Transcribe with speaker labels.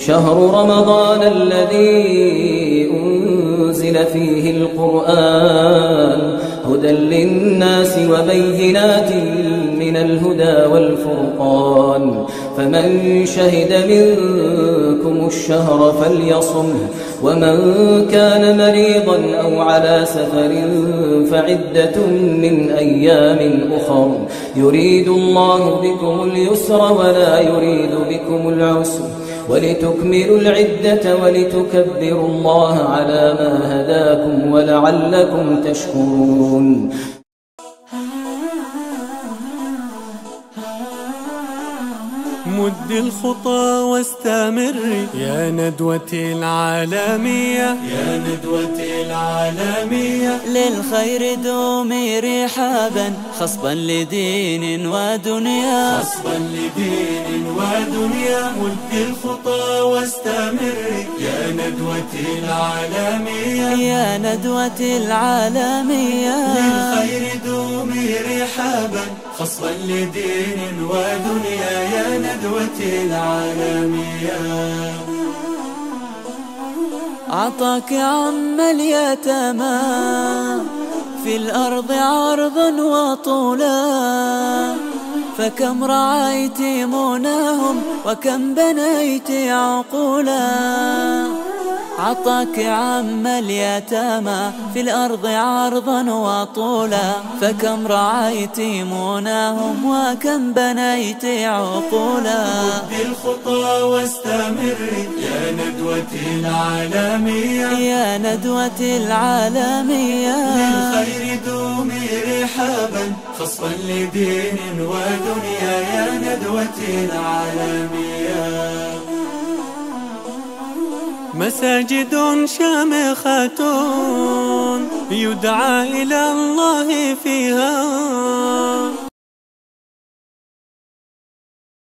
Speaker 1: شهر رمضان الذي أنزل فيه القرآن هدى للناس وبينات من الهدى والفرقان فمن شهد منكم الشهر فليصمه ومن كان مريضا أو على سفر فعدة من أيام أخر يريد الله بكم اليسر ولا يريد بكم العسر ولتكملوا العدة ولتكبروا الله على ما هداكم ولعلكم تشكرون.
Speaker 2: مد الخطى واستمر يا ندوة العالمية. يا ندوة العالمية.
Speaker 3: للخير دومي رحابا خصبا لدين ودنيا.
Speaker 2: خصبا لدين ودنيا. مد الخطى واستمر يا ندوة العالمية.
Speaker 3: يا ندوة العالمية.
Speaker 2: خصبا لدين ودنيا يا ندوة العالمية.
Speaker 3: عطاك عم اليتامى في الأرض عرضا وطولا. فكم رعيت مناهم وكم بنيت عقولا. عطاك عم اليتامى في الأرض عرضا وطولا. فكم رعيت مناهم وكم بنيت عقولا.
Speaker 2: بالخطى واستمر يا ندوة العالمية.
Speaker 3: يا ندوة العالمية.
Speaker 2: للخير دومي رحابا خصبا لدين ودنيا. يا ندوة العالمية. مساجد شامخة يدعى إلى الله فيها.